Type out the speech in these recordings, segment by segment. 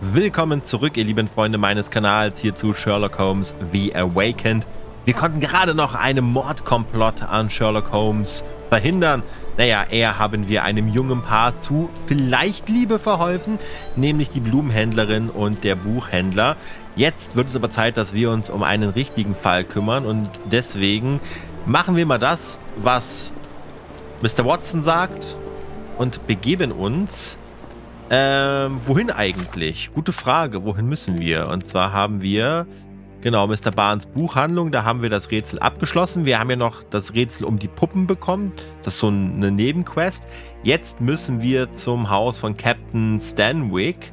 Willkommen zurück, ihr lieben Freunde meines Kanals, hier zu Sherlock Holmes The Awakened. Wir konnten gerade noch einen Mordkomplott an Sherlock Holmes verhindern. Naja, eher haben wir einem jungen Paar zu vielleicht Liebe verholfen, nämlich die Blumenhändlerin und der Buchhändler. Jetzt wird es aber Zeit, dass wir uns um einen richtigen Fall kümmern und deswegen machen wir mal das, was Mr. Watson sagt und begeben uns. Ähm, wohin eigentlich? Gute Frage. Wohin müssen wir? Und zwar haben wir, genau, Mr. Barnes Buchhandlung. Da haben wir das Rätsel abgeschlossen. Wir haben ja noch das Rätsel um die Puppen bekommen. Das ist so eine Nebenquest. Jetzt müssen wir zum Haus von Captain Stanwick.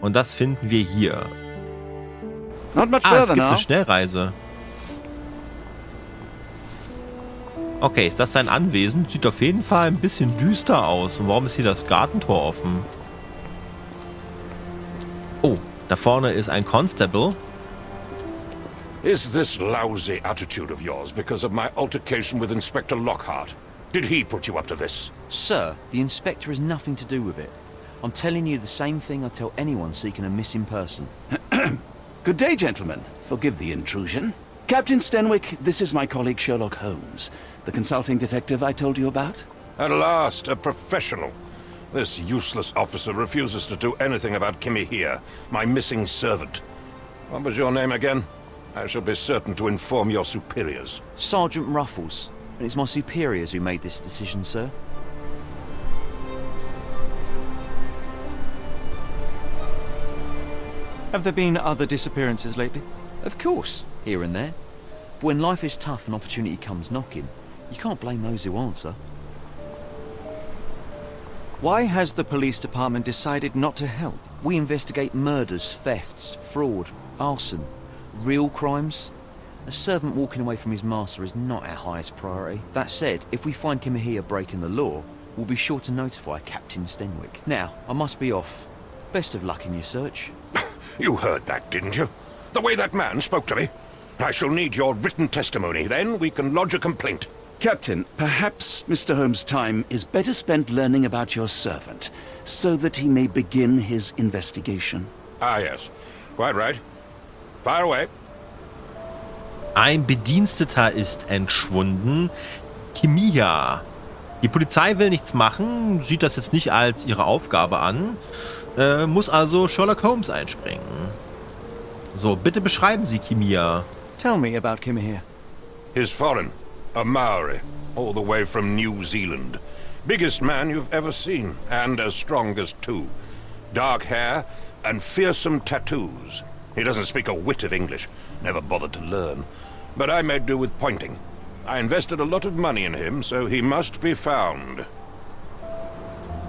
Und das finden wir hier. Not much Ah, es gibt eine now. Schnellreise. Okay, ist das sein Anwesen? Sieht auf jeden Fall ein bisschen düster aus. Und warum ist hier das Gartentor offen? Oh, da vorne ist ein Constable. Is this lousy attitude of yours because of my altercation with Inspector Lockhart? Did he put you up to this? Sir, the inspector has nothing to do with it. I'm telling you the same thing I tell anyone seeking a missing person. Good day, gentlemen. Forgive the intrusion. Captain Stenwick, this is my colleague Sherlock Holmes, the consulting detective I told you about. At last, a professional. This useless officer refuses to do anything about Kimmy here, my missing servant. What was your name again? I shall be certain to inform your superiors. Sergeant Ruffles, and it's my superiors who made this decision, sir. Have there been other disappearances lately? Of course, here and there. But when life is tough and opportunity comes knocking, you can't blame those who answer. Why has the police department decided not to help? We investigate murders, thefts, fraud, arson, real crimes. A servant walking away from his master is not our highest priority. That said, if we find Kimahia breaking the law, we'll be sure to notify Captain Stenwick. Now, I must be off. Best of luck in your search. You heard that, didn't you? The way that man spoke to me? I shall need your written testimony. Then we can lodge a complaint. Captain, perhaps Mr. Holmes' time is better spent learning about your servant, so that he may begin his investigation. Ah, yes. Quite right. Fire away. Ein Bediensteter ist entschwunden. Kimia. Die Polizei will nichts machen, sieht das jetzt nicht als ihre Aufgabe an, äh, muss also Sherlock Holmes einspringen. So, bitte beschreiben Sie Kimia. Tell me about Kimahir. He's foreign. A Maori. All the way from New Zealand. Biggest man you've ever seen, and as strong as two. Dark hair and fearsome tattoos. He doesn't speak a whit of English. Never bothered to learn. But I made do with pointing. I invested a lot of money in him, so he must be found.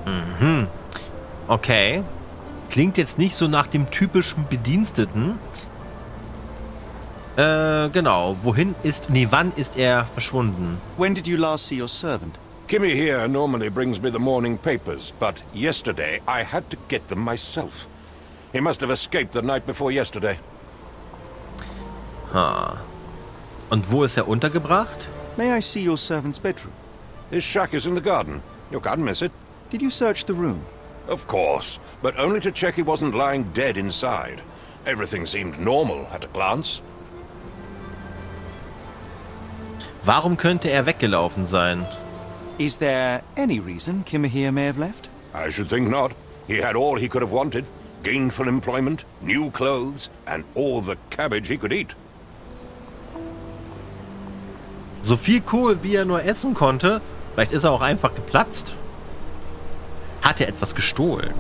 Mhm. Okay. Klingt jetzt nicht so nach dem typischen Bediensteten. Äh, genau. Wohin ist. Nee, wann ist er verschwunden? When did you last see your servant? Kimmy here normally brings me the morning papers, but yesterday I had to get them myself. He must have escaped the night before yesterday. Ha. Und wo ist er untergebracht? May I see your servant's bedroom? His shack is in the garden. You can't miss it. Did you search the room? Of course, but only to check he wasn't lying dead inside. Everything seemed normal at a glance. Warum könnte er weggelaufen sein? Is there any reason Kimahir may have left? I should think not. He had all he could have wanted. Gainful employment, new clothes, and all the cabbage he could eat. So viel Kohl, wie er nur essen konnte. Vielleicht ist er auch einfach geplatzt. Hat er etwas gestohlen?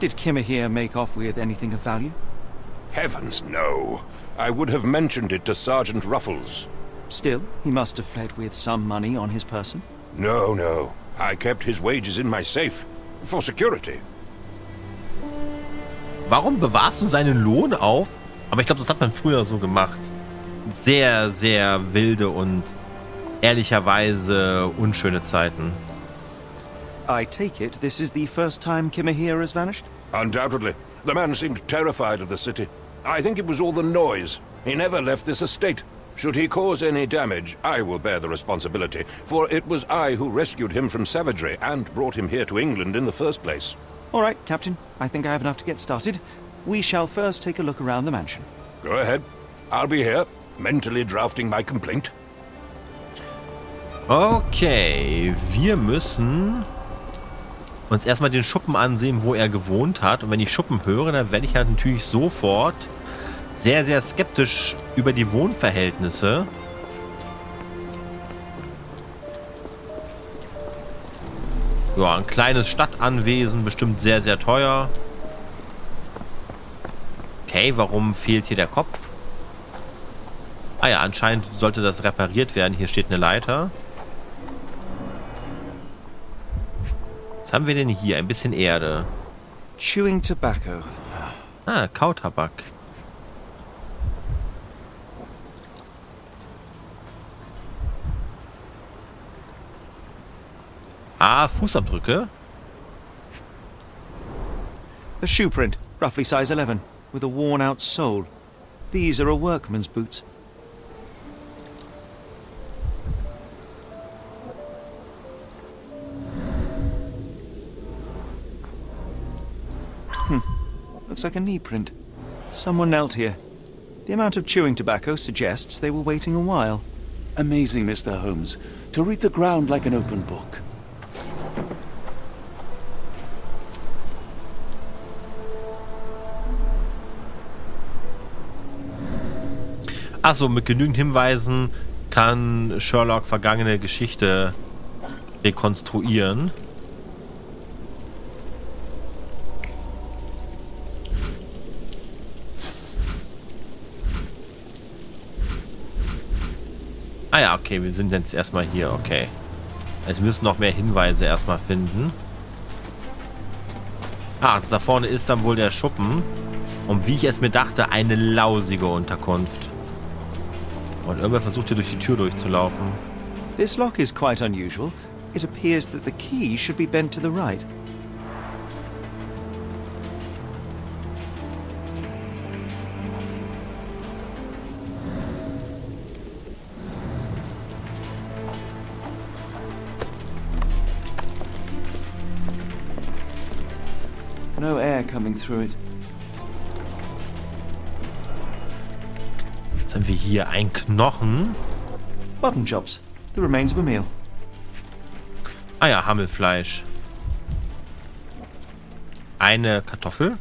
Did Kimahir make off with anything of value? Heavens, no. I would have mentioned it to Sergeant Ruffles. Still, he must have fled with some money on his person. No, no. I kept his wages in my safe. For security. Warum bewahrst du seinen Lohn auf? Aber ich glaube, das hat man früher so gemacht. Sehr, sehr wilde und ehrlicherweise unschöne Zeiten. I take it this is the first time Kimahir has vanished? Undoubtedly. The man seemed terrified of the city. I think it was all the noise. He never left this estate. Should he cause any damage, I will bear the responsibility, for it was I who rescued him from savagery and brought him here to England in the first place. All right, Captain. I think I have enough to get started. We shall first take a look around the mansion. Go ahead. I'll be here, mentally drafting my complaint. Okay, wir müssen uns erstmal den Schuppen ansehen, wo er gewohnt hat. Und wenn ich Schuppen höre, dann werde ich halt natürlich sofort sehr, sehr skeptisch über die Wohnverhältnisse. Ja, ein kleines Stadtanwesen, bestimmt sehr, sehr teuer. Okay, warum fehlt hier der Kopf? Ah ja, anscheinend sollte das repariert werden. Hier steht eine Leiter. Was haben wir denn hier? Ein bisschen Erde. Chewing tobacco. Ah, Kautabak. Ah, Fußabdrücke. A shoe print, roughly size 11, with a worn out sole. These are a workman's boots. Hmm. Looks like a knee print. Someone knelt here. The amount of chewing tobacco suggests they were waiting a while. Amazing, Mr. Holmes. To read the ground like an open book. Achso, mit genügend Hinweisen kann Sherlock vergangene Geschichte rekonstruieren. Ah ja, okay, wir sind jetzt erstmal hier, okay. Also wir müssen noch mehr Hinweise erstmal finden. Ah, also da vorne ist dann wohl der Schuppen. Und wie ich es mir dachte, eine lausige Unterkunft. Und irgendwer versucht hier durch die Tür durchzulaufen. This lock is quite unusual. It appears that the key should be bent to the right. No air coming through it. Jetzt haben wir hier ein Knochen. Mutton chops, the remains of a meal. Ah ja, Hammelfleisch. Eine Kartoffel.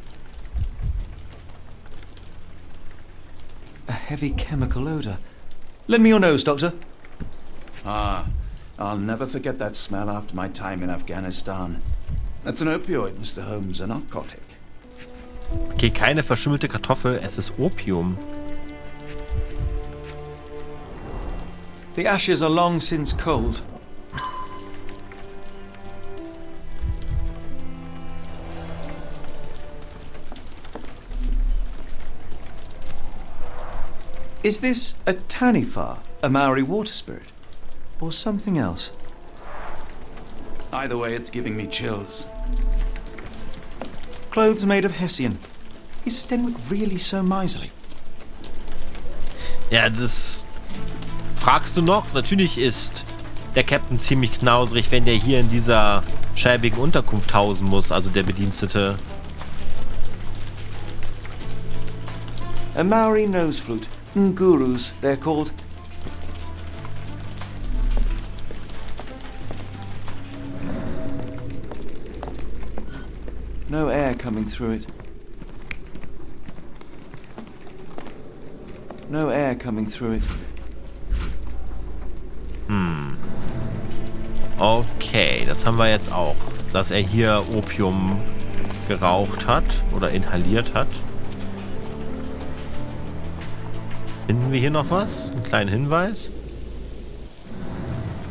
A heavy chemical odor. Lend me your nose, Doctor. Ah, I'll never forget that smell after my time in Afghanistan. That's an opioid, Mr. Holmes, a narcotic. Okay, keine verschimmelte Kartoffel, es ist Opium. The ashes are long since cold. Is this a Tanifar, a Maori water spirit, or something else? Either way, it's giving me chills. Clothes made of Hessian. Is Stenwick really so miserly? Yeah, das fragst du noch? Natürlich ist der Captain ziemlich knausrig, wenn der hier in dieser schäbigen Unterkunft hausen muss, also der Bedienstete. A Maori nose flute. Ngurus, they're called. No air coming through it. No air coming through it. Okay, das haben wir jetzt auch. Dass er hier Opium geraucht hat oder inhaliert hat. Finden wir hier noch was? Einen kleinen Hinweis?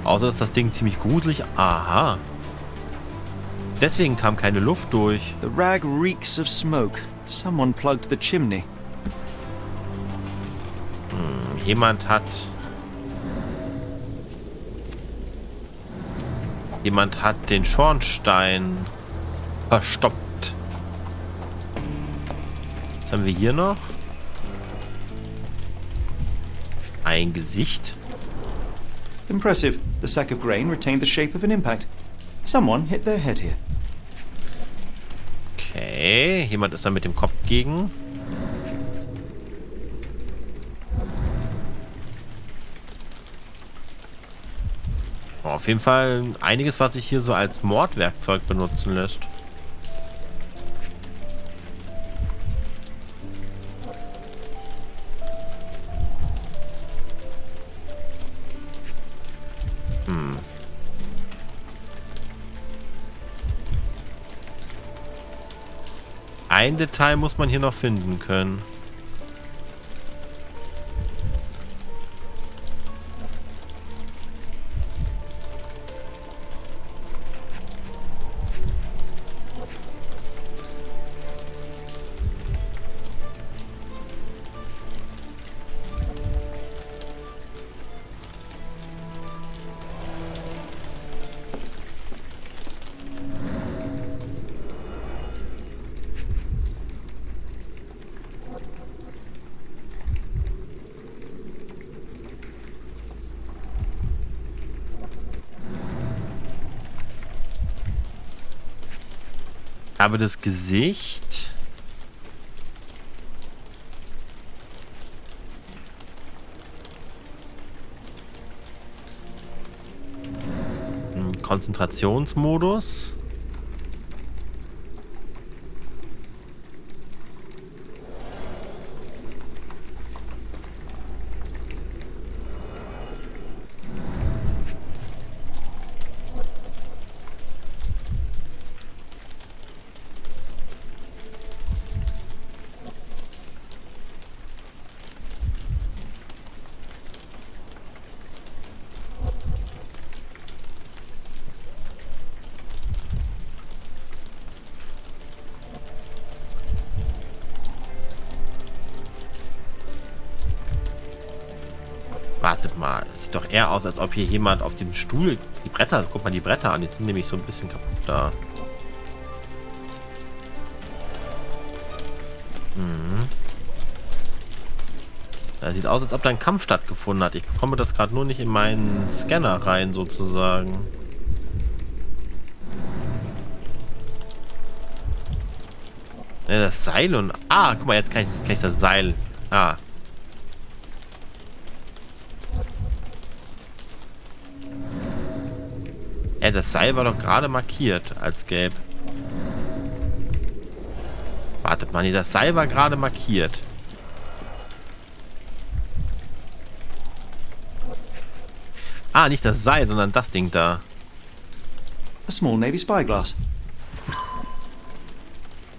Außer, dass das Ding ziemlich gruselig... Aha. Deswegen kam keine Luft durch. The rag reeks of smoke. Someone plugged the chimney. Jemand hat... Jemand hat den Schornstein verstopft. Was haben wir hier noch? Ein Gesicht. Impressive. The sack of grain retained the shape of an impact. Someone hit their head here. Okay. Okay, jemand ist da mit dem Kopf gegen. Jeden Fall einiges, was sich hier so als Mordwerkzeug benutzen lässt. Hm. Ein Detail muss man hier noch finden können. Aber das Gesicht... Konzentrationsmodus. Eher aus, als ob hier jemand auf dem Stuhl die Bretter, guck mal die Bretter an, die sind nämlich so ein bisschen kaputt da. Mhm. Das sieht aus, als ob da ein Kampf stattgefunden hat. Ich bekomme das gerade nur nicht in meinen Scanner rein, sozusagen. Ja, das Seil und... Ah, guck mal, jetzt kann ich, kann ich das Seil... Ah, Ey, das Seil war doch gerade markiert als gelb. Wartet mal, nee, das Seil war gerade markiert. Ah, nicht das Seil, sondern das Ding da. A small Navy spyglass.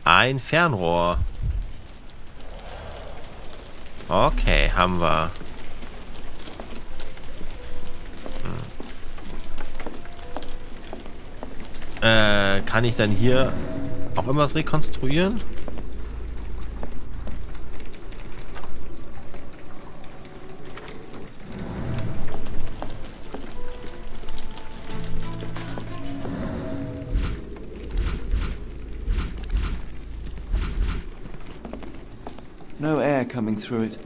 Ein Fernrohr. Okay, haben wir. Äh, kann ich dann hier auch irgendwas rekonstruieren? No air coming through it.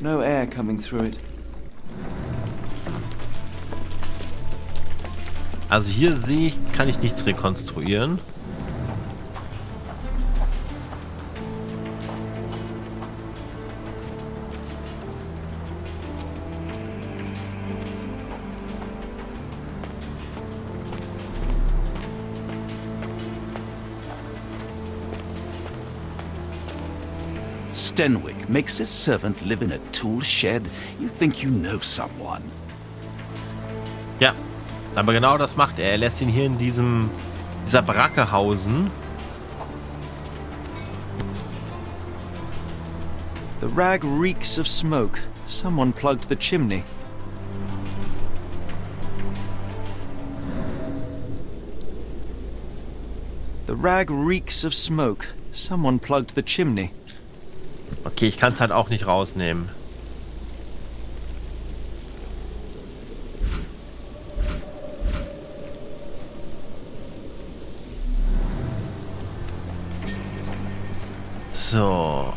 No air coming through it. Also hier sehe ich, kann ich nichts rekonstruieren. Stenwick makes his servant live in a tool shed? You think you know someone. Aber genau das macht er. Er lässt ihn hier in diesem dieser Baracke hausen. The rag reeks of smoke. Someone plugged the chimney. The rag reeks of smoke. Someone plugged the chimney. Okay, ich kann es halt auch nicht rausnehmen.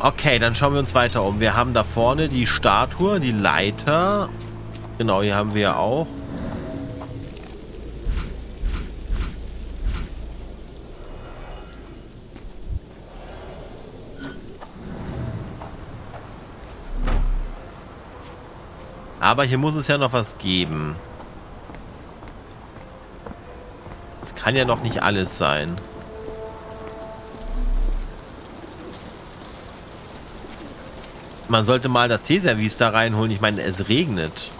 Okay, dann schauen wir uns weiter um. Wir haben da vorne die Statue, die Leiter. Genau, hier haben wir auch. Aber hier muss es ja noch was geben. Es kann ja noch nicht alles sein. Man sollte mal das Teeservice da reinholen. Ich meine, es regnet.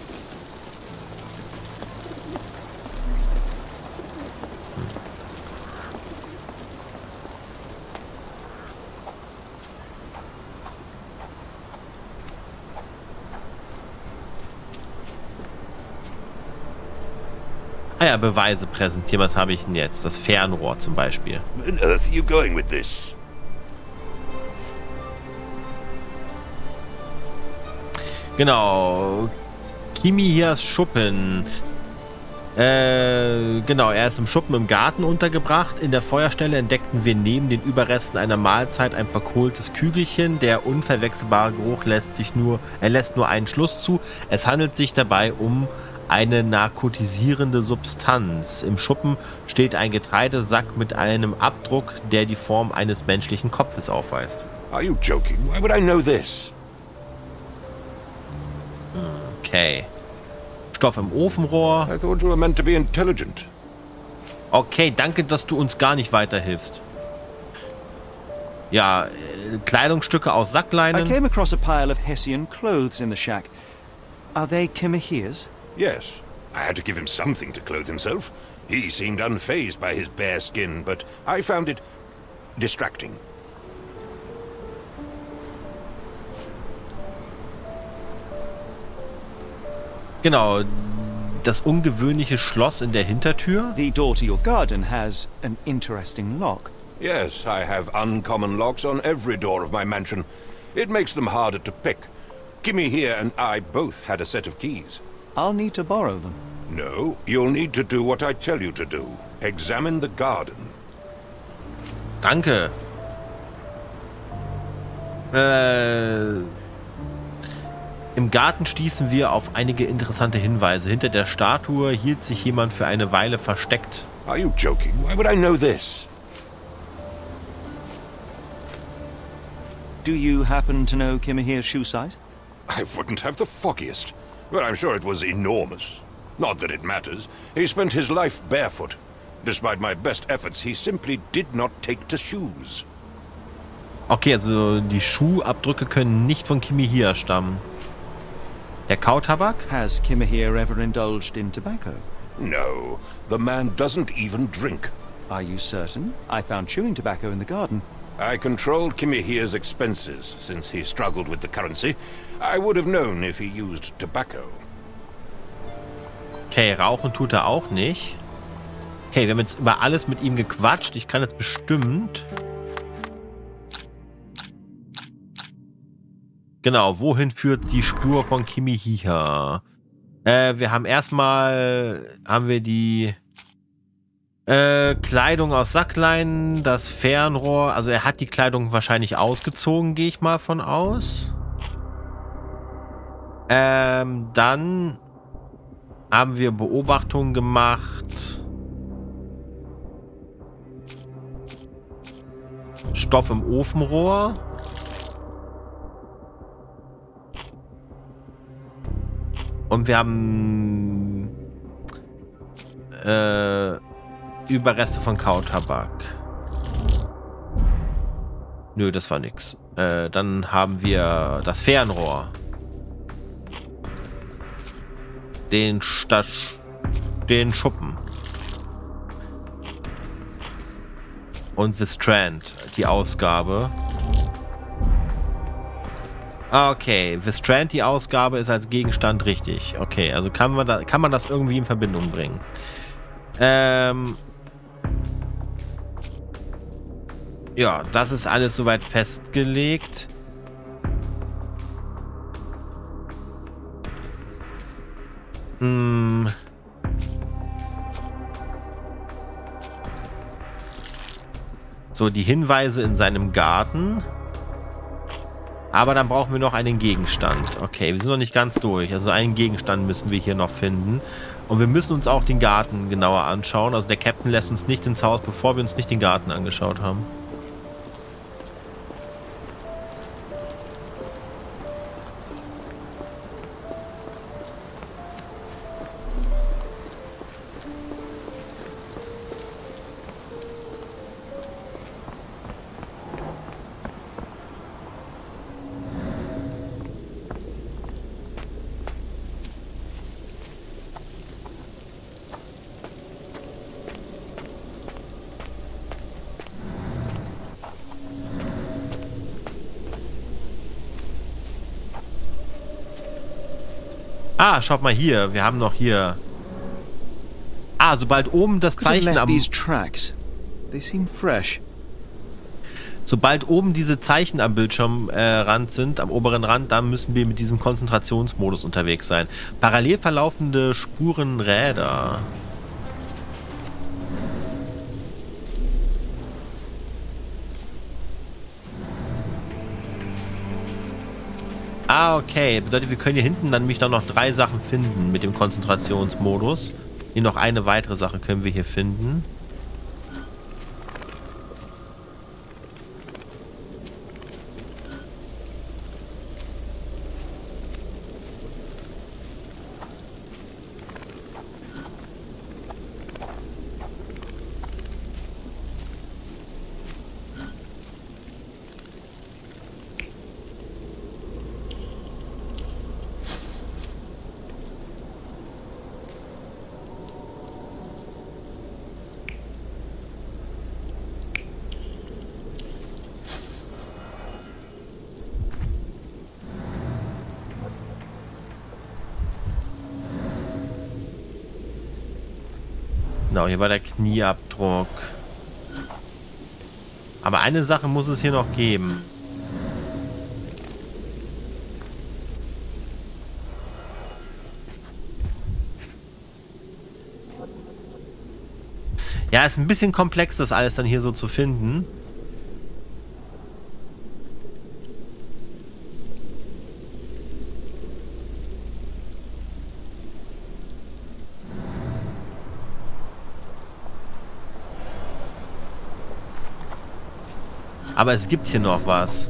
Ah ja, Beweise präsentieren. Was habe ich denn jetzt? Das Fernrohr zum Beispiel. Where on earth are you going with this? Genau. Kimi Hias Schuppen. Äh, genau, er ist im Schuppen im Garten untergebracht. In der Feuerstelle entdeckten wir neben den Überresten einer Mahlzeit ein verkohltes Kügelchen. Der unverwechselbare Geruch lässt sich nur, er lässt nur einen Schluss zu. Es handelt sich dabei um eine narkotisierende Substanz. Im Schuppen steht ein Getreidesack mit einem Abdruck, der die Form eines menschlichen Kopfes aufweist. Are you joking? Why would I know this? Okay. Stoff im Ofenrohr. I thought you were meant to be intelligent. Okay, danke, dass du uns gar nicht weiterhilfst. Ja, äh, Kleidungsstücke aus I Sackleinen. came across a pile of Hessian clothes in the shack. Are they Kimahirs? Yes, I had to give him something to clothe himself. He seemed unfazed by his bare skin, but I found it distracting. Genau, das ungewöhnliche Schloss in der Hintertür. The door to your garden has an interesting lock. Yes, I have uncommon locks on every door of my mansion. It makes them harder to pick. Kimmy here and I both had a set of keys. I'll need to borrow them. No, you'll need to do what I tell you to do. Examine the garden. Danke. Äh, Im Garten stießen wir auf einige interessante Hinweise. Hinter der Statue hielt sich jemand für eine Weile versteckt. Are you joking? Why would I know this? Do you happen to know Kimahir's shoe size? I wouldn't have the foggiest. But I'm sure it was enormous. Not that it matters. He spent his life barefoot. Despite my best efforts, he simply did not take to shoes. Okay, also die Schuhabdrücke können nicht von Kimi hier stammen. Der Kautabak? Has Kimahir ever indulged in tobacco? No, the man doesn't even drink. Are you certain? I found chewing tobacco in the garden. I controlled Kimihir's expenses since he struggled with the currency. I would have known if he used tobacco. Okay, rauchen tut er auch nicht. Okay, wir haben jetzt über alles mit ihm gequatscht. Ich kann jetzt bestimmt... Genau, wohin führt die Spur von Kimi Hiha? Äh, wir haben erstmal... Haben wir die... Äh, Kleidung aus Sackleinen, das Fernrohr. Also er hat die Kleidung wahrscheinlich ausgezogen, gehe ich mal von aus. Ähm, dann haben wir Beobachtungen gemacht. Stoff im Ofenrohr. Und wir haben äh, Überreste von Kautabak. Nö, das war nix. Äh, dann haben wir das Fernrohr. Den Stadt, den Schuppen. Und The Strand, die Ausgabe. Ah, Okay, The Strand, die Ausgabe, ist als Gegenstand richtig. Okay, also kann man, da, kann man das irgendwie in Verbindung bringen. Ähm. Ja, das ist alles soweit festgelegt. Hm. So, die Hinweise in seinem Garten. Aber dann brauchen wir noch einen Gegenstand. Okay, wir sind noch nicht ganz durch. Also einen Gegenstand müssen wir hier noch finden. Und wir müssen uns auch den Garten genauer anschauen. Also der Captain lässt uns nicht ins Haus, bevor wir uns nicht den Garten angeschaut haben. Ah, schaut mal hier. Wir haben noch hier... Ah, sobald oben das Zeichen am... Sobald oben diese Zeichen am Bildschirmrand äh, sind, am oberen Rand, dann müssen wir mit diesem Konzentrationsmodus unterwegs sein. Parallel verlaufende Spurenräder. Okay. Bedeutet, wir können hier hinten dann nämlich dann noch drei Sachen finden mit dem Konzentrationsmodus. Nee, noch eine weitere Sache können wir hier finden. Genau, hier war der Knieabdruck. Aber eine Sache muss es hier noch geben. Ja, ist ein bisschen komplex, das alles dann hier so zu finden. Aber es gibt hier noch was.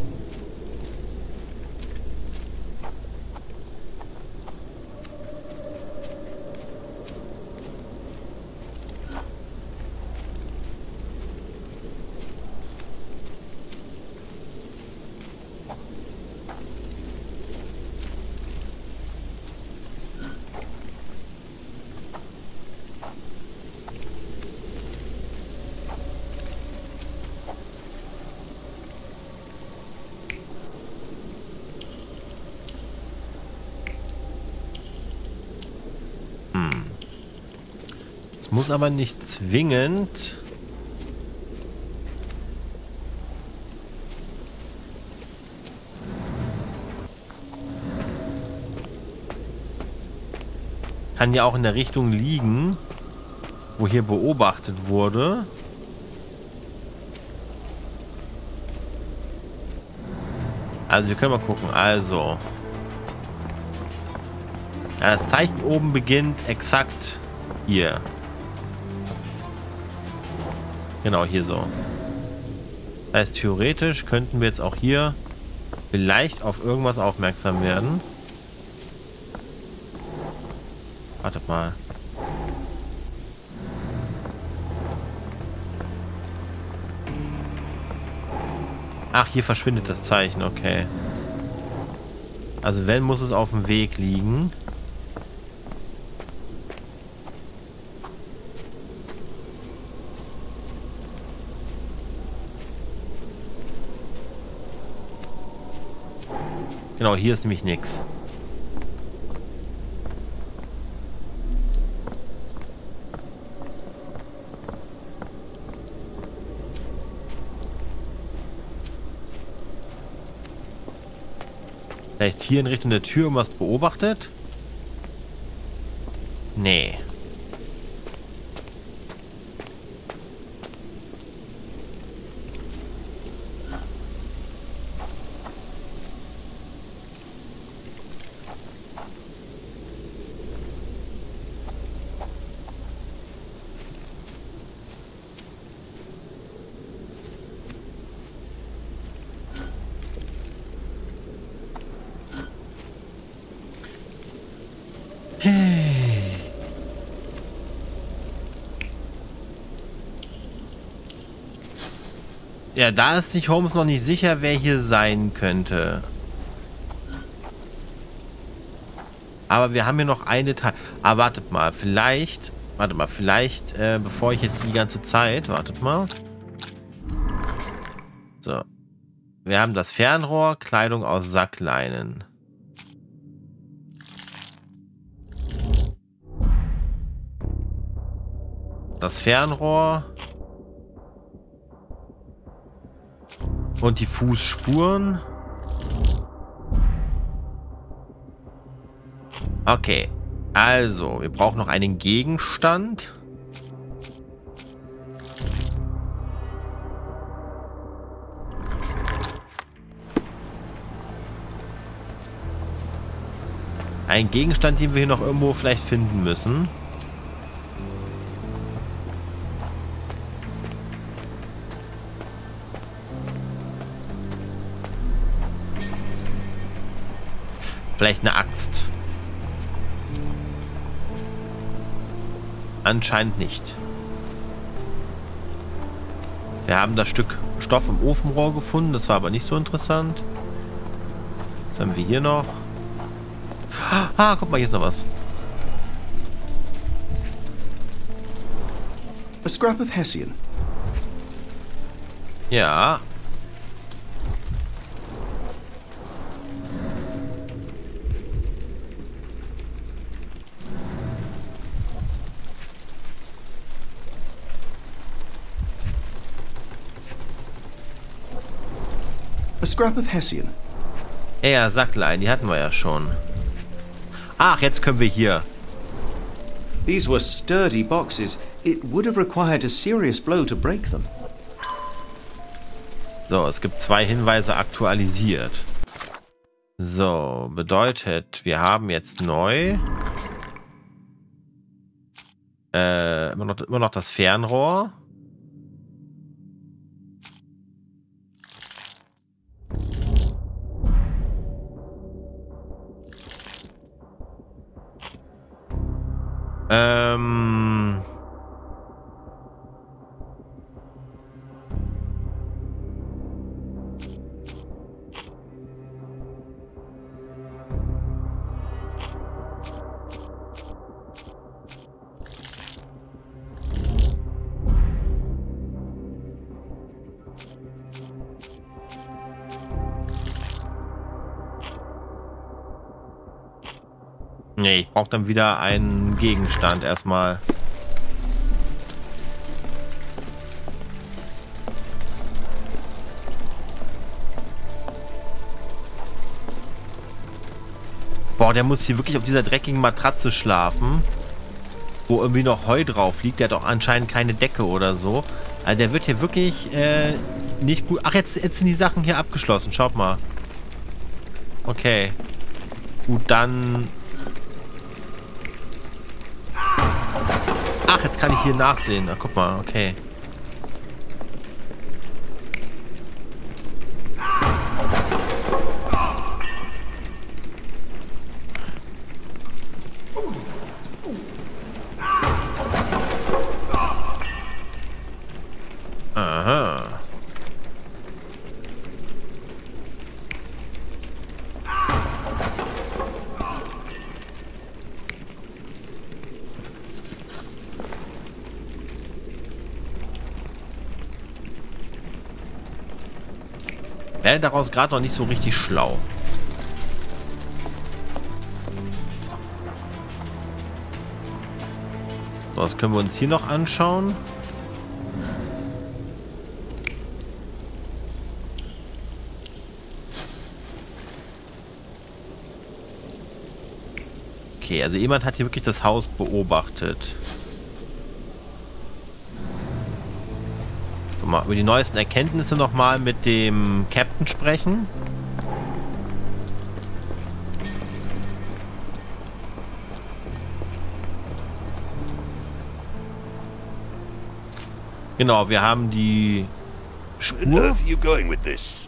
Muss aber nicht zwingend... Kann ja auch in der Richtung liegen, wo hier beobachtet wurde. Also wir können mal gucken. Also. Das Zeichen oben beginnt exakt hier. Genau, hier so. Das heißt, theoretisch könnten wir jetzt auch hier vielleicht auf irgendwas aufmerksam werden. Wartet mal. Ach, hier verschwindet das Zeichen, okay. Also wenn, muss es auf dem Weg liegen. Genau, hier ist nämlich nichts. Vielleicht hier in Richtung der Tür irgendwas beobachtet? Nee. Ja, da ist sich Holmes noch nicht sicher, wer hier sein könnte. Aber wir haben hier noch eine Teil... Ah, wartet mal. Vielleicht... Warte mal, vielleicht, äh, bevor ich jetzt die ganze Zeit... Wartet mal. So. Wir haben das Fernrohr, Kleidung aus Sackleinen. Das Fernrohr... Und die Fußspuren. Okay. Also, wir brauchen noch einen Gegenstand. Ein Gegenstand, den wir hier noch irgendwo vielleicht finden müssen. Vielleicht eine Axt. Anscheinend nicht. Wir haben das Stück Stoff im Ofenrohr gefunden. Das war aber nicht so interessant. Was haben wir hier noch? Ah, guck mal, hier ist noch was. A scrap of Hessian. Ja. Scrap of Hessian. Ja, Sacklein, die hatten wir ja schon. Ach, jetzt können wir hier. These were sturdy boxes. It would have required a serious blow to break them. So, es gibt zwei Hinweise aktualisiert. So, bedeutet, wir haben jetzt neu äh, immer, noch, immer noch das Fernrohr. Ähm. Brauche dann wieder einen Gegenstand erstmal. Boah, der muss hier wirklich auf dieser dreckigen Matratze schlafen. Wo irgendwie noch Heu drauf liegt. Der hat auch anscheinend keine Decke oder so. Also der wird hier wirklich äh, nicht gut... Ach, jetzt, jetzt sind die Sachen hier abgeschlossen. Schaut mal. Okay. Gut, dann kann ich hier nachsehen. Na, guck mal, okay. Werde daraus gerade noch nicht so richtig schlau. Was können wir uns hier noch anschauen? Okay, also jemand hat hier wirklich das Haus beobachtet. Mal über die neuesten Erkenntnisse nochmal mit dem Captain sprechen. Genau, wir haben die Spur. earth are you going with this?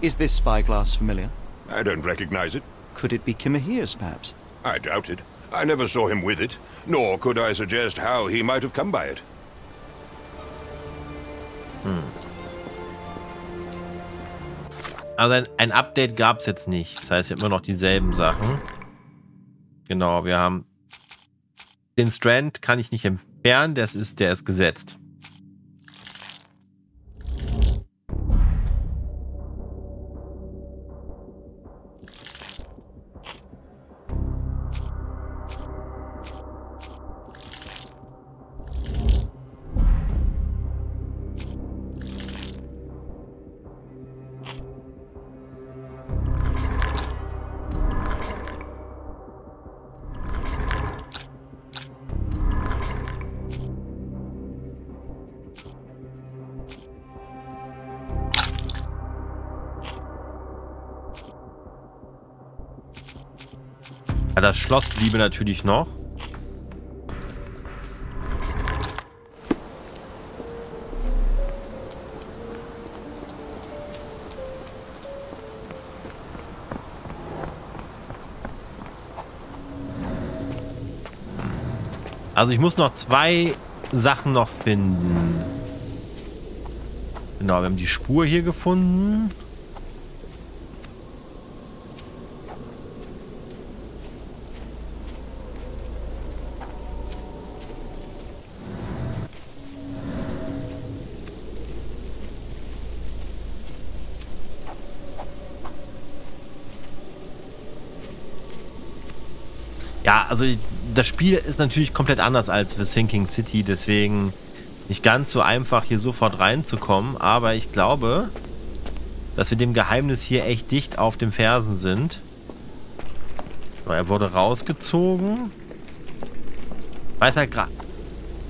Is this spyglass familiar? I don't recognize it. Could it be Kimahia's, perhaps? I doubt it. I never saw him with it, nor could I suggest how he might have come by it. Also ein, ein Update gab es jetzt nicht. Das heißt, wir haben immer noch dieselben Sachen. Genau, wir haben den Strand kann ich nicht entfernen, das ist, der ist gesetzt. Bliebe natürlich noch. Also ich muss noch zwei Sachen noch finden. Genau, wir haben die Spur hier gefunden. Also das Spiel ist natürlich komplett anders als The Sinking City, deswegen nicht ganz so einfach hier sofort reinzukommen, aber ich glaube, dass wir dem Geheimnis hier echt dicht auf dem Fersen sind. Er wurde rausgezogen. Weiß er gerade.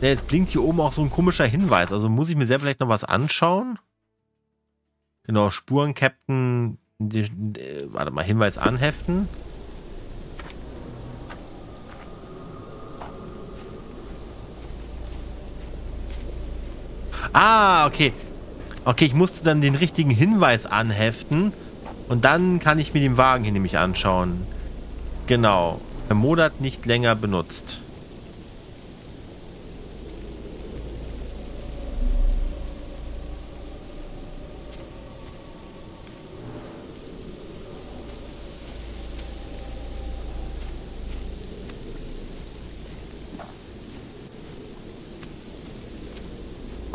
Jetzt blinkt hier oben auch so ein komischer Hinweis. Also muss ich mir selber vielleicht noch was anschauen? Genau, Spuren, Captain. Die, die, warte mal, Hinweis anheften. Ah, okay. Okay, ich musste dann den richtigen Hinweis anheften. Und dann kann ich mir den Wagen hier nämlich anschauen. Genau. Herr Modat nicht länger benutzt.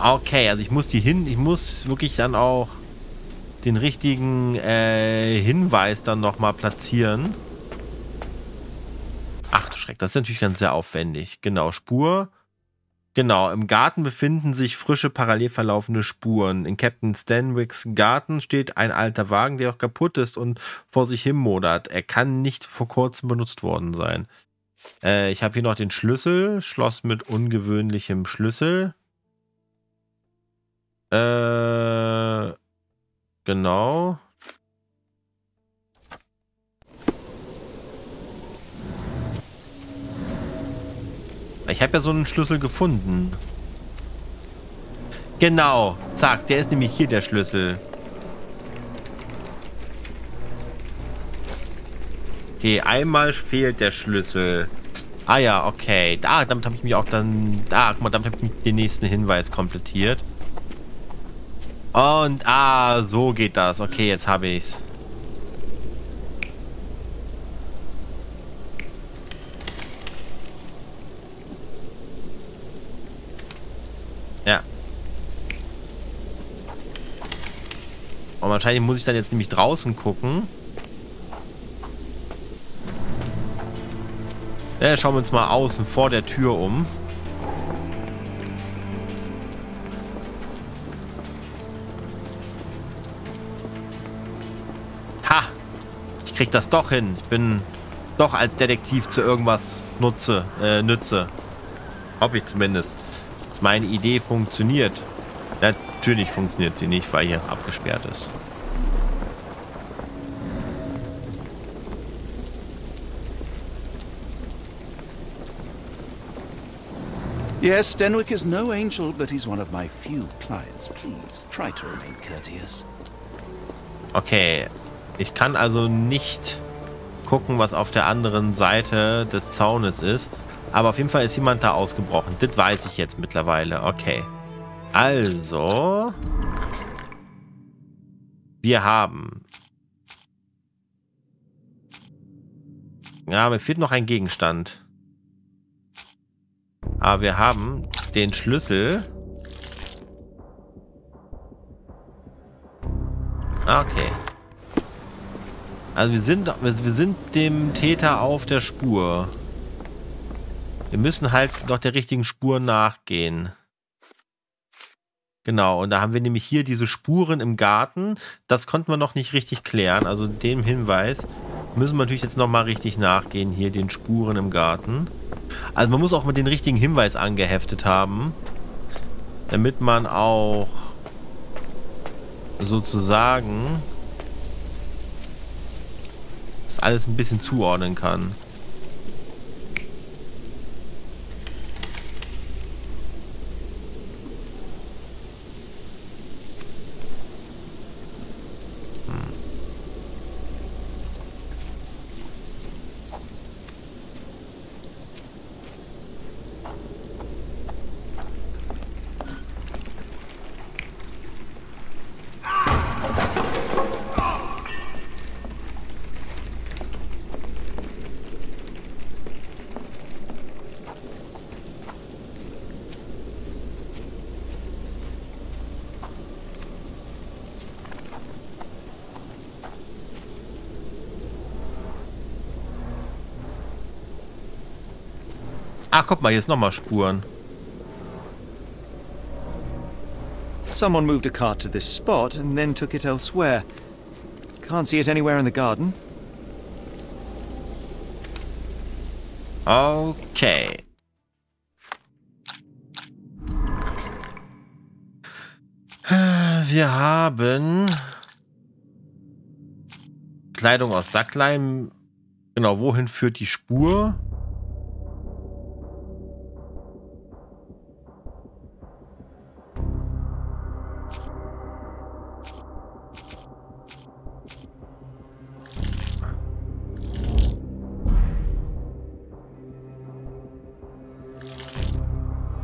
Okay, also ich muss die hin, ich muss wirklich dann auch den richtigen äh, Hinweis dann nochmal platzieren. Ach du Schreck, das ist natürlich ganz sehr aufwendig. Genau, Spur. Genau, im Garten befinden sich frische, parallel verlaufende Spuren. In Captain Stanwicks Garten steht ein alter Wagen, der auch kaputt ist und vor sich hin modert. Er kann nicht vor kurzem benutzt worden sein. Äh, ich habe hier noch den Schlüssel. Schloss mit ungewöhnlichem Schlüssel. Äh, genau. Ich habe ja so einen Schlüssel gefunden. Genau. Zack, der ist nämlich hier der Schlüssel. Okay, einmal fehlt der Schlüssel. Ah ja, okay. Da, damit habe ich mich auch dann... Da, guck mal, damit habe ich den nächsten Hinweis komplettiert. Und, ah, so geht das. Okay, jetzt habe ich's. Ja. Und wahrscheinlich muss ich dann jetzt nämlich draußen gucken. Ja, schauen wir uns mal außen vor der Tür um. Krieg das doch hin. Ich bin doch als Detektiv zu irgendwas nutze, äh, nütze. Hoffe ich zumindest. Dass meine Idee funktioniert. Natürlich funktioniert sie nicht, weil hier abgesperrt ist. Yes, Stenwick is no angel, but he's one of my few clients. Please, try to remain courteous. Okay, ich kann also nicht gucken, was auf der anderen Seite des Zaunes ist. Aber auf jeden Fall ist jemand da ausgebrochen. Das weiß ich jetzt mittlerweile. Okay. Also. Wir haben. Ja, mir fehlt noch ein Gegenstand. Aber wir haben den Schlüssel. Okay. Also wir sind, wir sind dem Täter auf der Spur. Wir müssen halt noch der richtigen Spur nachgehen. Genau, und da haben wir nämlich hier diese Spuren im Garten. Das konnten wir noch nicht richtig klären. Also dem Hinweis müssen wir natürlich jetzt nochmal richtig nachgehen. Hier den Spuren im Garten. Also man muss auch mit den richtigen Hinweis angeheftet haben. Damit man auch sozusagen alles ein bisschen zuordnen kann. Guck mal, hier ist nochmal Spuren. Someone moved a cart to this spot and then took it elsewhere. Can't see it anywhere in the garden. Okay. Wir haben Kleidung aus Sackleim. Genau, wohin führt die Spur?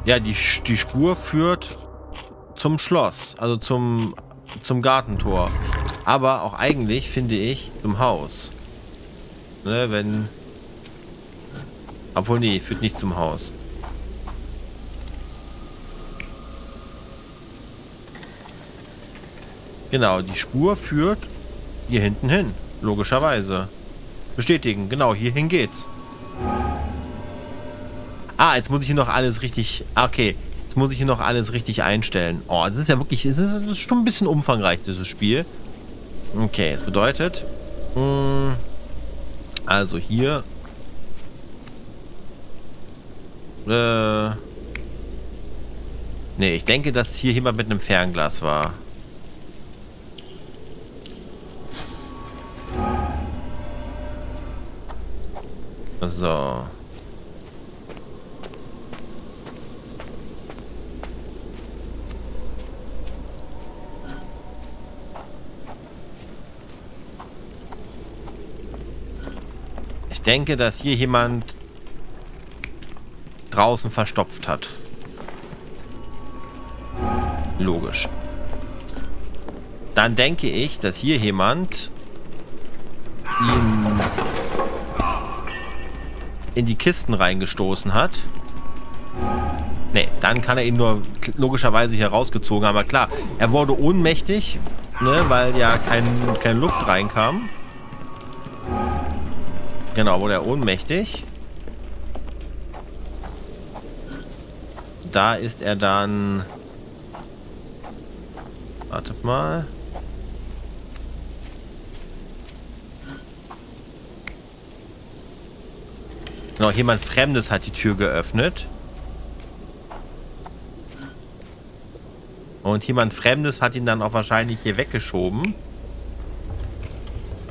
Ja, die, die Spur führt zum Schloss, also zum, zum Gartentor. Aber auch eigentlich, finde ich, zum Haus. Ne, wenn... Obwohl, nee, führt nicht zum Haus. Genau, die Spur führt hier hinten hin. Logischerweise. Bestätigen, genau, hierhin geht's. Ah, jetzt muss ich hier noch alles richtig... Okay, jetzt muss ich hier noch alles richtig einstellen. Oh, das ist ja wirklich... Es ist, schon ein bisschen umfangreich, dieses Spiel. Okay, das bedeutet... Hm, also hier... Äh... Ne, ich denke, dass hier jemand mit einem Fernglas war. So. Denke, dass hier jemand draußen verstopft hat. Logisch. Dann denke ich, dass hier jemand ihn in die Kisten reingestoßen hat. Ne, dann kann er ihn nur logischerweise hier rausgezogen haben. Aber klar, er wurde ohnmächtig, ne, weil ja kein, keine Luft reinkam. Genau, wurde er ohnmächtig. Da ist er dann... Wartet mal. Genau, jemand Fremdes hat die Tür geöffnet. Und jemand Fremdes hat ihn dann auch wahrscheinlich hier weggeschoben.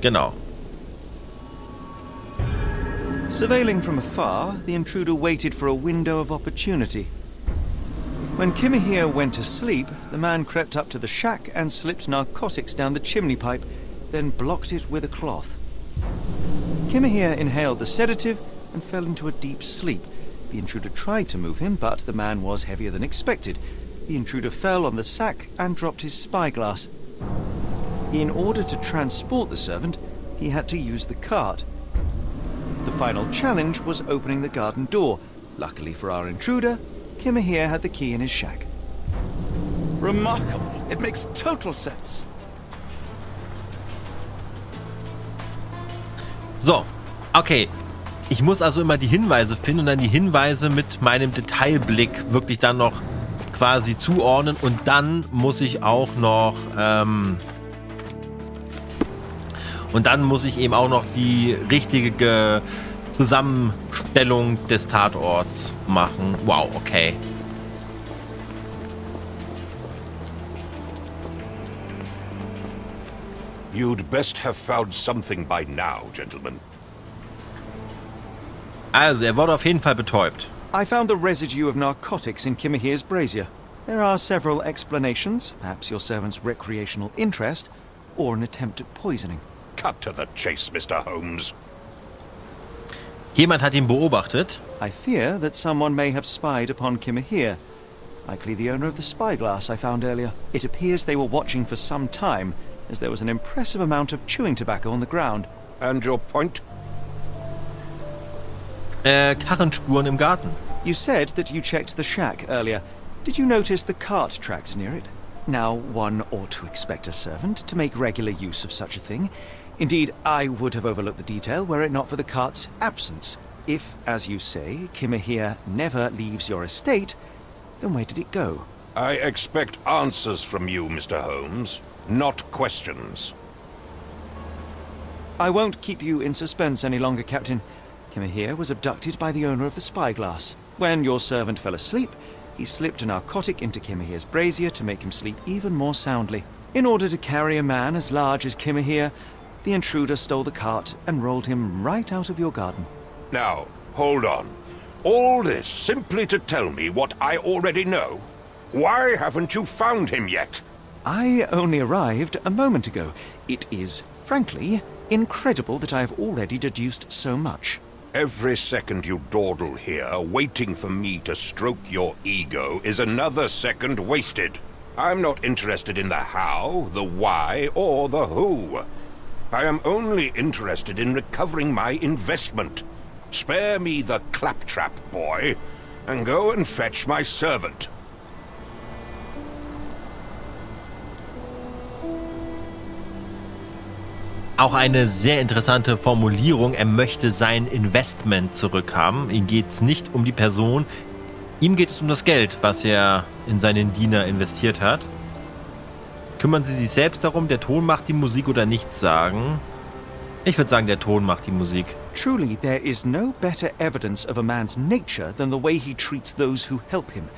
Genau. Surveilling from afar, the intruder waited for a window of opportunity. When Kimahir went to sleep, the man crept up to the shack and slipped narcotics down the chimney pipe, then blocked it with a cloth. Kimahir inhaled the sedative and fell into a deep sleep. The intruder tried to move him, but the man was heavier than expected. The intruder fell on the sack and dropped his spyglass. In order to transport the servant, he had to use the cart. The final challenge was opening the garden door. Luckily for our intruder, Kimahir had the key in his shack. Remarkable. It makes total sense. So, okay. Ich muss also immer die Hinweise finden und dann die Hinweise mit meinem Detailblick wirklich dann noch quasi zuordnen und dann muss ich auch noch ähm, und dann muss ich eben auch noch die richtige Zusammenstellung des Tatorts machen. Wow, okay. You'd best have found something by now, gentlemen. Also, er wurde auf jeden Fall betäubt. I found the residue of narcotics in Kimahir's brazier. There are several explanations, perhaps your servant's recreational interest, or an attempt at poisoning. Cut to the chase, Mr. Holmes. Jemand hat ihn beobachtet. I fear that someone may have spied upon Kimahir. Likely the owner of the spyglass I found earlier. It appears they were watching for some time, as there was an impressive amount of chewing tobacco on the ground. And your point? Äh, Karrenspuren im Garten. You said that you checked the shack earlier. Did you notice the cart tracks near it? Now, one ought to expect a servant to make regular use of such a thing. Indeed, I would have overlooked the detail were it not for the cart's absence. If, as you say, Kimahir never leaves your estate, then where did it go? I expect answers from you, Mr. Holmes, not questions. I won't keep you in suspense any longer, Captain. Kimahir was abducted by the owner of the spyglass. When your servant fell asleep, he slipped a narcotic into Kimahir's brazier to make him sleep even more soundly. In order to carry a man as large as Kimahir, the intruder stole the cart and rolled him right out of your garden. Now, hold on. All this simply to tell me what I already know? Why haven't you found him yet? I only arrived a moment ago. It is, frankly, incredible that I have already deduced so much. Every second you dawdle here, waiting for me to stroke your ego, is another second wasted. I'm not interested in the how, the why, or the who. I am only interested in recovering my investment. Spare me the claptrap, boy, and go and fetch my servant. Auch eine sehr interessante Formulierung. Er möchte sein Investment zurückhaben. Ihm geht es nicht um die Person. Ihm geht es um das Geld, was er in seinen Diener investiert hat. Kümmern Sie sich selbst darum, der Ton macht die Musik oder nichts sagen? Ich würde sagen, der Ton macht die Musik. Truly, there is no better evidence of a man's nature than the way he treats those who help him.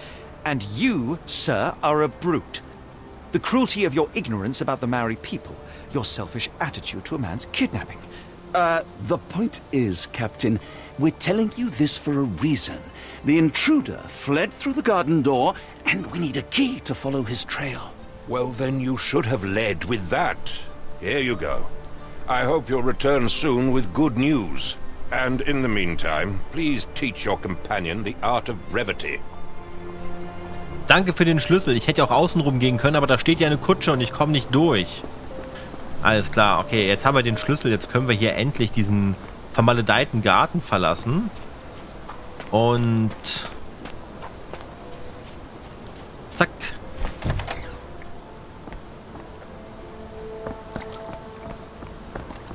And you, sir, are a brute. The cruelty of your ignorance about the Maori people, your selfish attitude to a man's kidnapping. Uh, the point is, Captain, we're telling you this for a reason. The intruder fled through the garden door, and we need a key to follow his trail. Well, then you should have led with that. Here you go. I hope you'll return soon with good news. And in the meantime, please teach your companion the art of brevity. Danke für den Schlüssel. Ich hätte auch außenrum gehen können, aber da steht ja eine Kutsche und ich komme nicht durch. Alles klar, okay, jetzt haben wir den Schlüssel. Jetzt können wir hier endlich diesen vermaledeiten Garten verlassen. Und... Zack.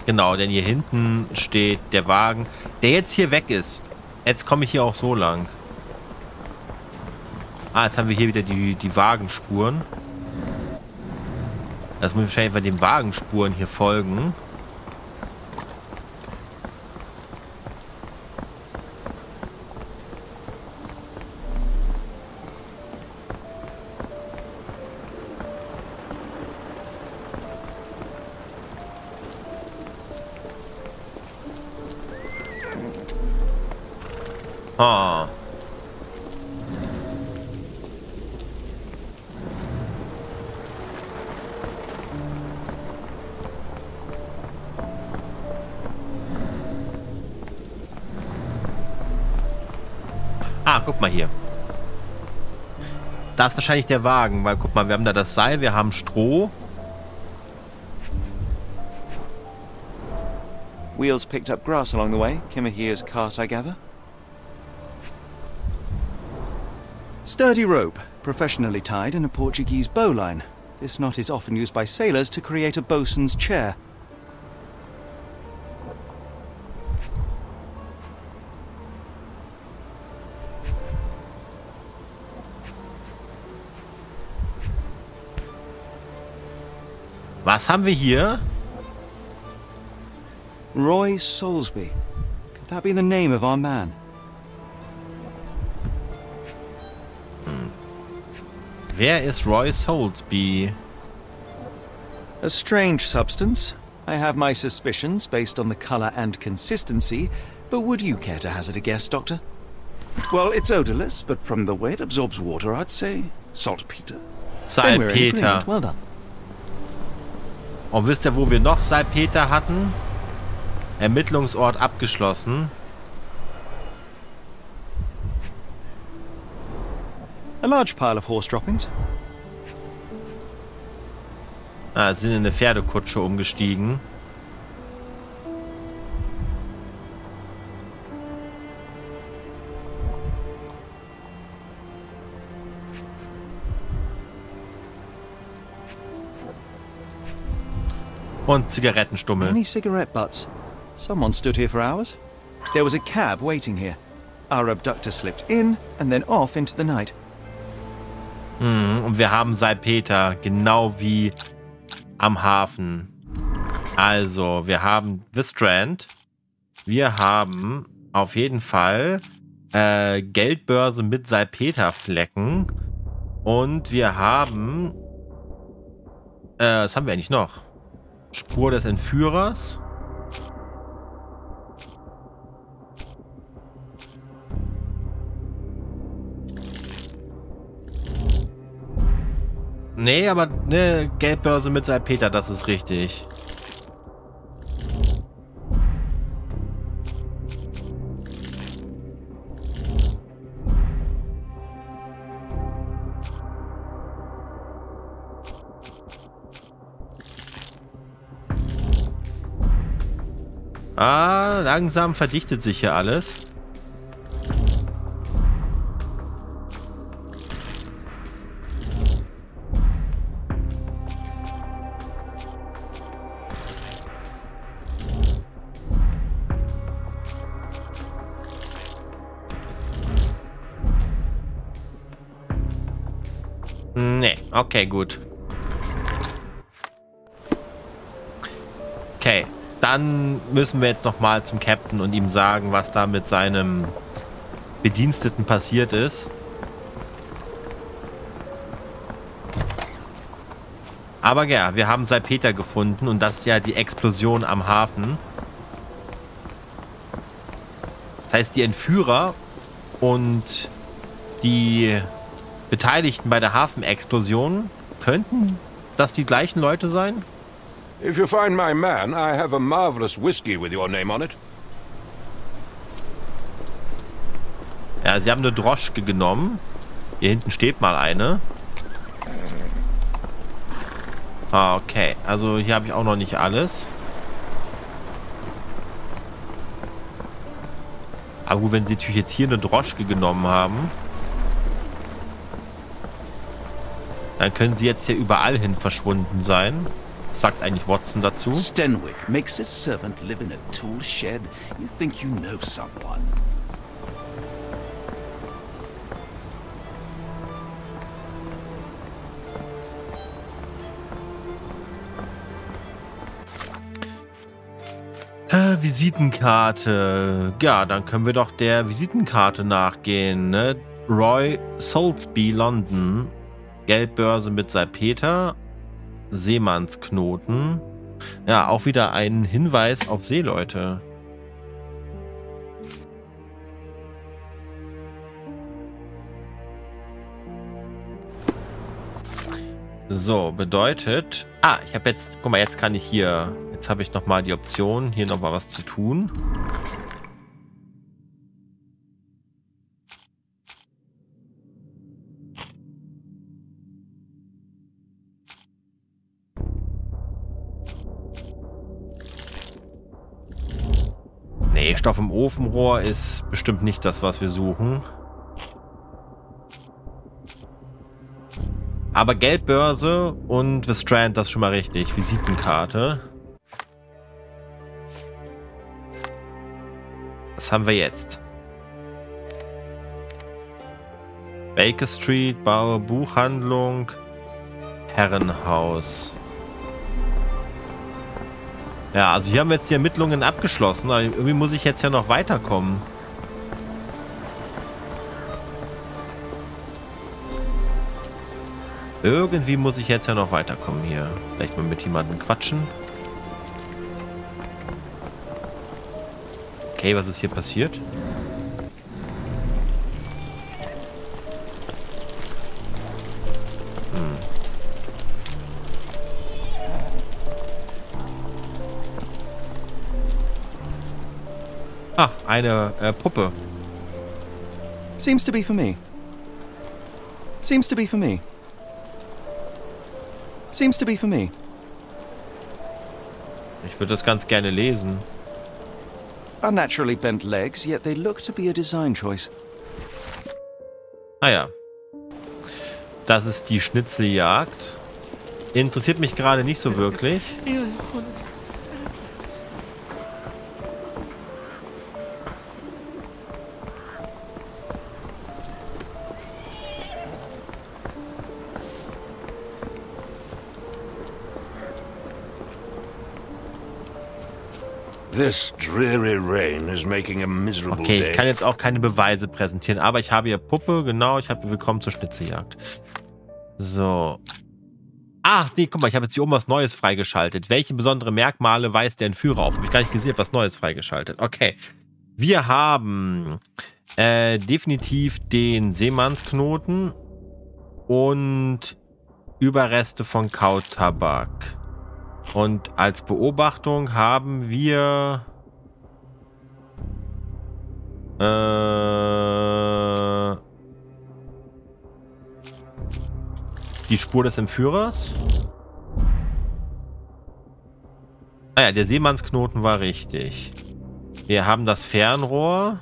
Genau, denn hier hinten steht der Wagen, der jetzt hier weg ist. Jetzt komme ich hier auch so lang. Ah, jetzt haben wir hier wieder die, die Wagenspuren. Das muss ich wahrscheinlich bei den Wagenspuren hier folgen. Ah. Ah, guck mal hier. Da ist wahrscheinlich der Wagen, weil guck mal, wir haben da das Seil, wir haben Stroh. Wheels picked up grass along the way. Kimahir's cart, I gather. Sturdy rope, professionally tied in a Portuguese bowline. This knot is often used by sailors to create a bosun's chair. Was haben wir hier? Roy Soulsby. Could that be the name of our man? Wer Royce Roy Soulsby? A strange substance. I have my suspicions based on the colour and consistency, but would you care to hazard a guess, Doctor? Well, it's odorless, but from the way it absorbs water, I'd say saltpeter. Then Salpeter. Well done. Und wisst ihr, wo wir noch Salpeter hatten? Ermittlungsort abgeschlossen. A large pile of horse droppings. Ah, sind in eine Pferdekutsche umgestiegen. Und Zigarettenstummel. Any cigarette butts? Someone stood here for hours. There was a cab waiting here. Our abductor slipped in and then off into the night. Hm, und wir haben Salpeter, genau wie am Hafen. Also, wir haben The Strand. Wir haben auf jeden Fall äh, Geldbörse mit Salpeterflecken. Und wir haben... Äh, was haben wir eigentlich noch? Spur des Entführers. Nee, aber ne Geldbörse mit Salpeter, das ist richtig. Ah, langsam verdichtet sich hier alles. Nee, okay, gut. Okay, dann müssen wir jetzt nochmal zum Captain und ihm sagen, was da mit seinem Bediensteten passiert ist. Aber ja, wir haben Salpeter gefunden und das ist ja die Explosion am Hafen. Das heißt, die Entführer und die Beteiligten bei der Hafenexplosion könnten das die gleichen Leute sein? If you find my man, I have a marvelous whiskey with your name on it. Ja, sie haben eine Droschke genommen. Hier hinten steht mal eine. Ah, okay. Also hier habe ich auch noch nicht alles. Aber gut, wenn sie natürlich jetzt hier eine Droschke genommen haben, dann können sie jetzt hier überall hin verschwunden sein. Was sagt eigentlich Watson dazu? Stenwick makes his servant live in a tool shed. You think you know someone. Äh, Visitenkarte. Ja, dann können wir doch der Visitenkarte nachgehen. Ne? Roy Soulsby, London. Geldbörse mit Salpeter. Seemannsknoten. Ja, auch wieder ein Hinweis auf Seeleute. So, bedeutet... Ah, ich habe jetzt... Guck mal, jetzt kann ich hier... Jetzt habe ich nochmal die Option, hier nochmal was zu tun. Stoff im Ofenrohr ist bestimmt nicht das, was wir suchen. Aber Geldbörse und The Strand, das ist schon mal richtig. Visitenkarte. Was haben wir jetzt? Baker Street, Bauer Buchhandlung, Herrenhaus. Ja, also hier haben wir jetzt die Ermittlungen abgeschlossen, aber irgendwie muss ich jetzt ja noch weiterkommen. Irgendwie muss ich jetzt ja noch weiterkommen hier. Vielleicht mal mit jemandem quatschen. Okay, was ist hier passiert? Eine äh, Puppe. Seems to be for me. Seems to be for me. Seems to be for me. Ich würde das ganz gerne lesen. Unnaturally bent legs, yet they look to be a design choice. Ah ja. Das ist die Schnitzeljagd. Interessiert mich gerade nicht so wirklich. Okay, ich kann jetzt auch keine Beweise präsentieren, aber ich habe hier Puppe, genau, ich habe Willkommen zur Schnitzeljagd. So. Ach, nee, guck mal, ich habe jetzt hier oben was Neues freigeschaltet. Welche besondere Merkmale weist der Entführer auf? Habe ich gar nicht gesehen, was Neues freigeschaltet. Okay. Wir haben äh, definitiv den Seemannsknoten und Überreste von Kautabak. Und als Beobachtung haben wir äh, die Spur des Entführers. Ah ja, der Seemannsknoten war richtig. Wir haben das Fernrohr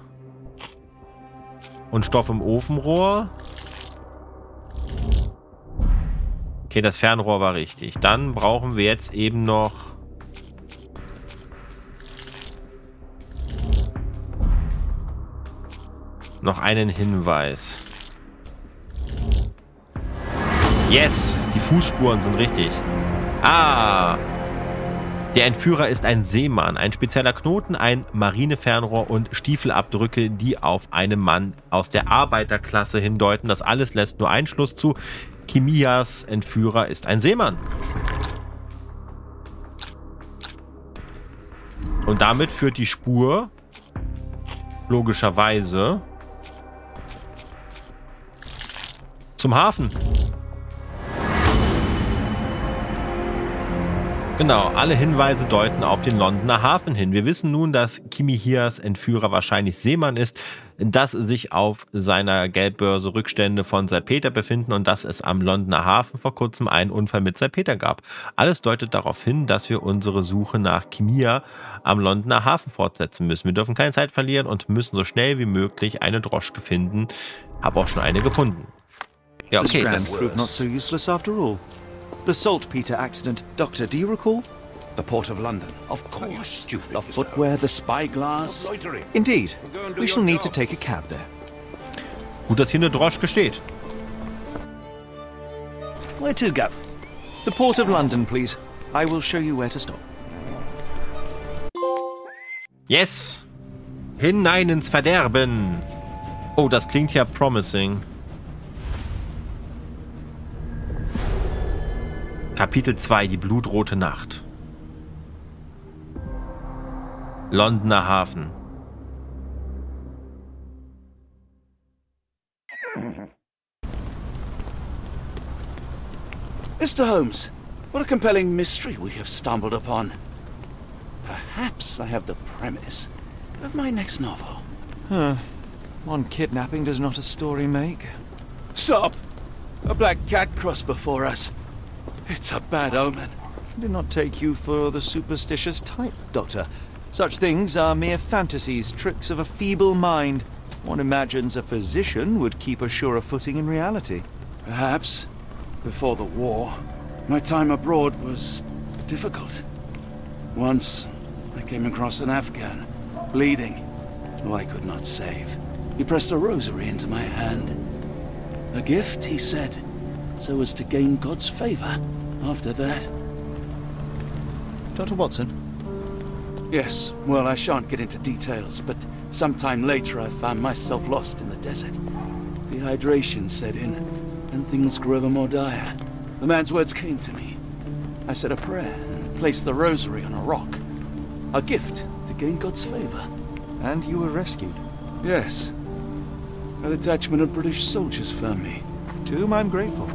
und Stoff im Ofenrohr. Okay, das Fernrohr war richtig. Dann brauchen wir jetzt eben noch... Noch einen Hinweis. Yes, die Fußspuren sind richtig. Ah, der Entführer ist ein Seemann, ein spezieller Knoten, ein Marinefernrohr und Stiefelabdrücke, die auf einen Mann aus der Arbeiterklasse hindeuten. Das alles lässt nur einen Schluss zu. Kimias Entführer ist ein Seemann. Und damit führt die Spur logischerweise zum Hafen. Genau, alle Hinweise deuten auf den Londoner Hafen hin. Wir wissen nun, dass Kimihias Entführer wahrscheinlich Seemann ist, dass sich auf seiner Geldbörse Rückstände von Salpeter befinden und dass es am Londoner Hafen vor kurzem einen Unfall mit Salpeter gab. Alles deutet darauf hin, dass wir unsere Suche nach Kimia am Londoner Hafen fortsetzen müssen. Wir dürfen keine Zeit verlieren und müssen so schnell wie möglich eine Droschke finden. Habe auch schon eine gefunden. Ja, okay. Das, proved not so useless after all. The saltpeter accident, Doctor, do you recall? The Port of London. Of course. stupid, The footwear, the spyglass. Indeed. We shall need to take a cab there. gut, dass hier eine Droschke steht. Where to, Gav? The Port of London, please. I will show you where to stop. Yes! Hinein ins Verderben! Oh, das klingt ja promising. Kapitel 2, die blutrote Nacht. Londoner Hafen. Mr. Holmes, what a compelling mystery we have stumbled upon. Perhaps I have the premise of my next novel. One kidnapping does not a story make. Stop! A black cat crossed before us. It's a bad omen. I did not take you for the superstitious type, Doctor. Such things are mere fantasies, tricks of a feeble mind. One imagines a physician would keep a surer footing in reality. Perhaps, before the war, my time abroad was difficult. Once, I came across an Afghan, bleeding, who I could not save. He pressed a rosary into my hand. A gift, he said, so as to gain God's favor. After that, Dr. Watson? Yes, well, I shan't get into details, but sometime later I found myself lost in the desert. The dehydration set in, and things grew ever more dire. The man's words came to me. I said a prayer and placed the rosary on a rock. A gift to gain God's favor. And you were rescued. Yes. A detachment of British soldiers found me. To whom I'm grateful.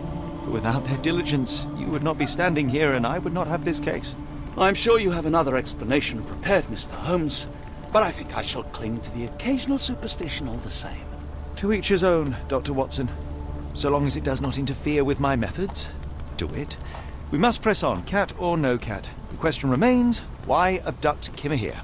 For without their diligence, you would not be standing here and I would not have this case. I'm sure you have another explanation prepared, Mr. Holmes, but I think I shall cling to the occasional superstition all the same. To each his own, Dr. Watson. So long as it does not interfere with my methods, do it. We must press on, cat or no cat. The question remains, why abduct Kimahir?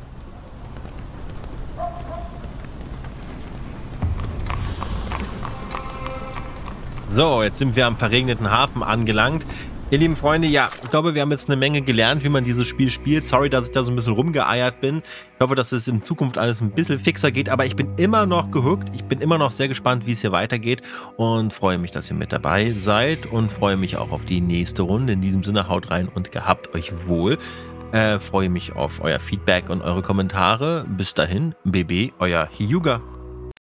So, jetzt sind wir am verregneten Hafen angelangt. Ihr lieben Freunde, ja, ich glaube, wir haben jetzt eine Menge gelernt, wie man dieses Spiel spielt. Sorry, dass ich da so ein bisschen rumgeeiert bin. Ich hoffe, dass es in Zukunft alles ein bisschen fixer geht, aber ich bin immer noch gehuckt. Ich bin immer noch sehr gespannt, wie es hier weitergeht und freue mich, dass ihr mit dabei seid und freue mich auch auf die nächste Runde. In diesem Sinne, haut rein und gehabt euch wohl. Äh, freue mich auf euer Feedback und eure Kommentare. Bis dahin, BB, euer Hyuga.